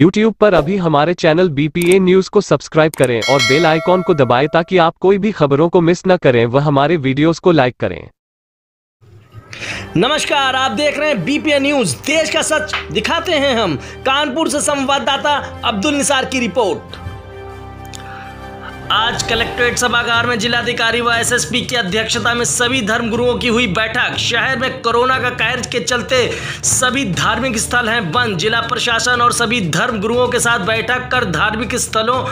YouTube पर अभी हमारे चैनल BPA न्यूज़ को सब्सक्राइब करें और बेल आइकॉन को दबाएँ ताकि आप कोई भी खबरों को मिस न करें व हमारे वीडियोस को लाइक करें। नमस्कार, आप देख रहे हैं बीपीए न्यूज़ देश का सच दिखाते हैं हम। कानपुर से संवाददाता अब्दुल निसार की रिपोर्ट। आज कलेक्ट्रेट सभागार में जिलाधिकारी व एसएसपी की अध्यक्षता में सभी धर्मगुरुओं की हुई बैठक। शहर में कोरोना का कहर के चलते सभी धार्मिक स्थल हैं बंद। जिला प्रशासन और सभी धर्मगुरुओं के साथ बैठक कर धार्मिक स्थलों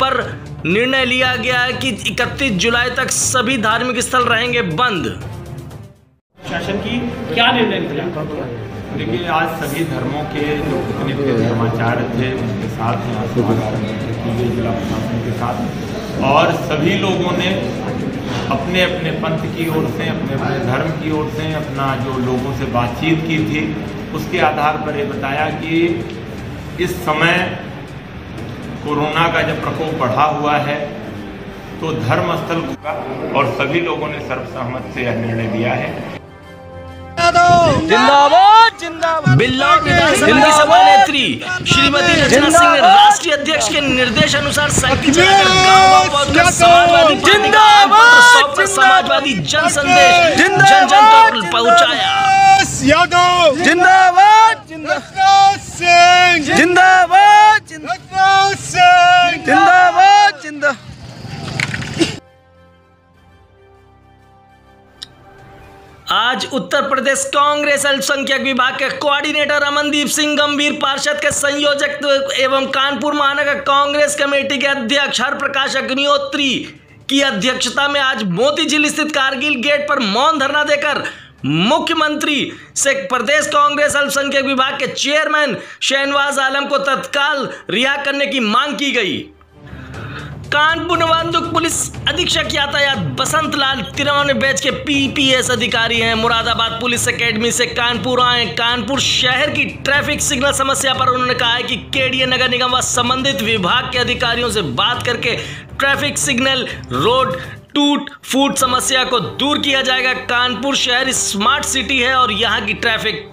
पर निर्णय लिया गया है कि 31 जुलाई तक सभी धार्मिक स्थल रहेंगे बंद। शासन की क्या निर्णय देखिए, आज सभी धर्मों के जो जितने भी धर्माचार्य थे, उनके साथ यहाँ की गई जिला प्रशासन के साथ। और सभी लोगों ने अपने अपने पंथ की ओर से, अपने अपने धर्म की ओर से, अपना जो लोगों से बातचीत की थी, उसके आधार पर ये बताया कि इस समय कोरोना का जब प्रकोप बढ़ा हुआ है तो धर्म स्थल होगा और सभी लोगों ने सर्वसहमत से यह निर्णय लिया है। जिंदाबाद। हिंदी सभा नेत्री श्रीमती रचना सिंह ने राष्ट्रीय अध्यक्ष के निर्देश अनुसार साइकिल चलाकर समाजवादी जन संदेश जन जन तक पहुँचाया। यादव। जिंदाबाद। जिंदाबाद। आज उत्तर प्रदेश कांग्रेस अल्पसंख्यक विभाग के कोऑर्डिनेटर अमनदीप सिंह गंभीर पार्षद के संयोजक एवं कानपुर महानगर कांग्रेस कमेटी के अध्यक्ष हर प्रकाश अग्निहोत्री की अध्यक्षता में आज मोती झील स्थित कारगिल गेट पर मौन धरना देकर मुख्यमंत्री से प्रदेश कांग्रेस अल्पसंख्यक विभाग के चेयरमैन शहनवाज आलम को तत्काल रिहा करने की मांग की गई। कानपुर नवांदुक पुलिस अधीक्षक यातायात बसंत लाल तिरवन बैच के पीपीएस अधिकारी हैं। मुरादाबाद पुलिस एकेडमी से कानपुर आए। कानपुर शहर की ट्रैफ़िक सिग्नल समस्या पर उन्होंने कहा है कि केडीए नगर निगम व संबंधित विभाग के अधिकारियों से बात करके ट्रैफ़िक सिग्नल, रोड, टूट, फूट समस्या को दूर किया जाएगा। कानपुर शहर स्मार्ट सिटी है और यहाँ की ट्रैफ़िक